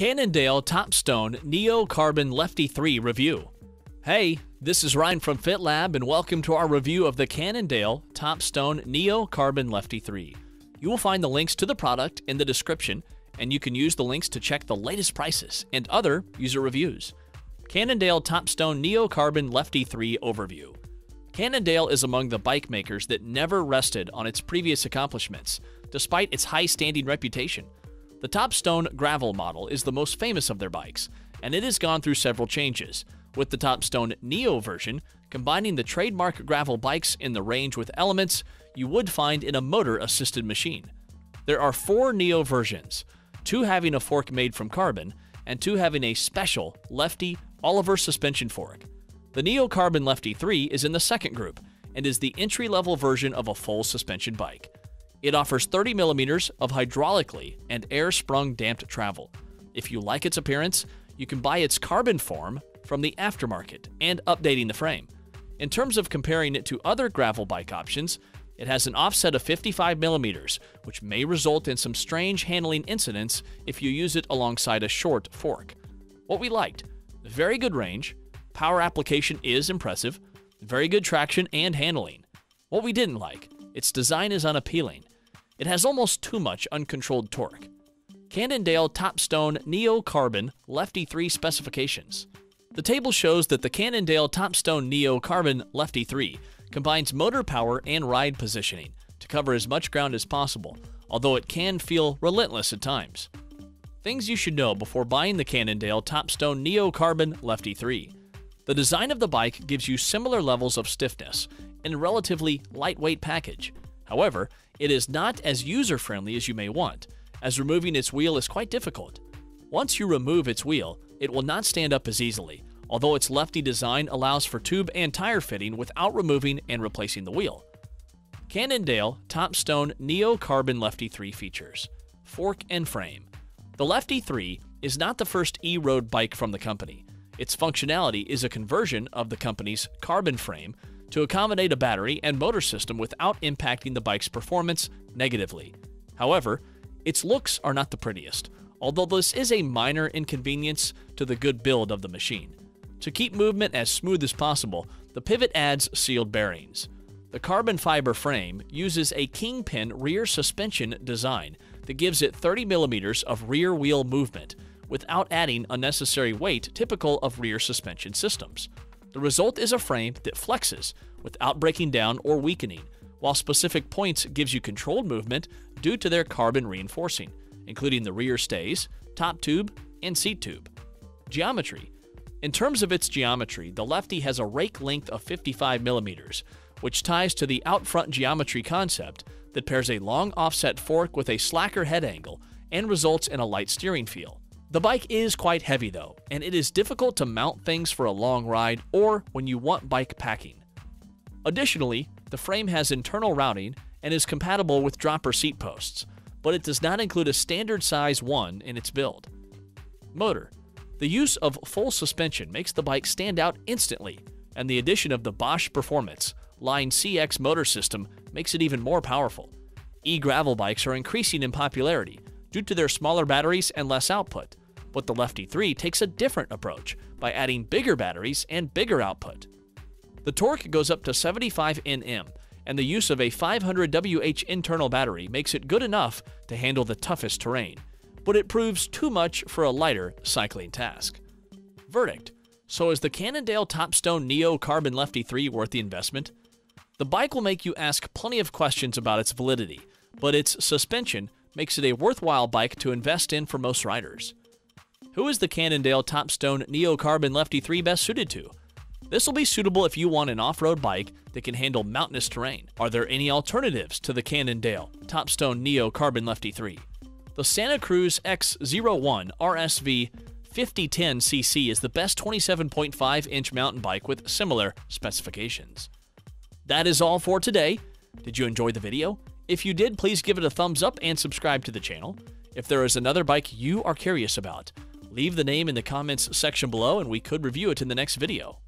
Cannondale Topstone Neo Carbon Lefty 3 review. Hey, this is Ryan from FitLab and welcome to our review of the Cannondale Topstone Neo Carbon Lefty 3. You will find the links to the product in the description and you can use the links to check the latest prices and other user reviews. Cannondale Topstone Neo Carbon Lefty 3 overview. Cannondale is among the bike makers that never rested on its previous accomplishments, despite its high standing reputation. The Topstone Gravel model is the most famous of their bikes, and it has gone through several changes, with the Topstone Neo version combining the trademark gravel bikes in the range with elements you would find in a motor assisted machine. There are four Neo versions, two having a fork made from carbon, and two having a special lefty Oliver suspension fork. The Neo Carbon Lefty 3 is in the second group and is the entry level version of a full suspension bike. It offers 30 millimeters of hydraulically and air sprung damped travel. If you like its appearance, you can buy its carbon form from the aftermarket and updating the frame. In terms of comparing it to other gravel bike options, it has an offset of 55 millimeters, which may result in some strange handling incidents if you use it alongside a short fork. What we liked very good range, power application is impressive, very good traction and handling. What we didn't like, its design is unappealing. It has almost too much uncontrolled torque. Cannondale Topstone Neo Carbon Lefty 3 specifications. The table shows that the Cannondale Topstone Neo Carbon Lefty 3 combines motor power and ride positioning to cover as much ground as possible, although it can feel relentless at times. Things you should know before buying the Cannondale Topstone Neo Carbon Lefty 3. The design of the bike gives you similar levels of stiffness in a relatively lightweight package. However, it is not as user-friendly as you may want, as removing its wheel is quite difficult. Once you remove its wheel, it will not stand up as easily, although its lefty design allows for tube and tire fitting without removing and replacing the wheel. Cannondale Topstone Neo Carbon Lefty 3 features Fork and frame. The Lefty 3 is not the first e-road bike from the company. Its functionality is a conversion of the company's carbon frame to accommodate a battery and motor system without impacting the bike's performance negatively. However, its looks are not the prettiest, although this is a minor inconvenience to the good build of the machine. To keep movement as smooth as possible, the pivot adds sealed bearings. The carbon fiber frame uses a kingpin rear suspension design that gives it 30 millimeters of rear wheel movement without adding unnecessary weight typical of rear suspension systems. The result is a frame that flexes without breaking down or weakening, while specific points gives you controlled movement due to their carbon reinforcing, including the rear stays, top tube, and seat tube. Geometry. In terms of its geometry, the Lefty has a rake length of 55 millimeters, which ties to the out front geometry concept that pairs a long offset fork with a slacker head angle and results in a light steering feel. The bike is quite heavy though, and it is difficult to mount things for a long ride or when you want bike packing. Additionally, the frame has internal routing and is compatible with dropper seat posts, but it does not include a standard size one in its build. Motor. The use of full suspension makes the bike stand out instantly, and the addition of the Bosch Performance Line CX motor system makes it even more powerful. E-gravel bikes are increasing in popularity due to their smaller batteries and less output, but the Lefty 3 takes a different approach by adding bigger batteries and bigger output. The torque goes up to 75 Nm, and the use of a 500 WH internal battery makes it good enough to handle the toughest terrain, but it proves too much for a lighter cycling task. Verdict So is the Cannondale Topstone Neo Carbon Lefty 3 worth the investment? The bike will make you ask plenty of questions about its validity, but its suspension makes it a worthwhile bike to invest in for most riders. Who is the Cannondale Topstone Neo Carbon Lefty 3 best suited to? This will be suitable if you want an off-road bike that can handle mountainous terrain. Are there any alternatives to the Cannondale Topstone Neo Carbon Lefty 3? The Santa Cruz X01 RSV 5010cc is the best 27.5 inch mountain bike with similar specifications. That is all for today. Did you enjoy the video? If you did, please give it a thumbs up and subscribe to the channel. If there is another bike you are curious about, Leave the name in the comments section below and we could review it in the next video.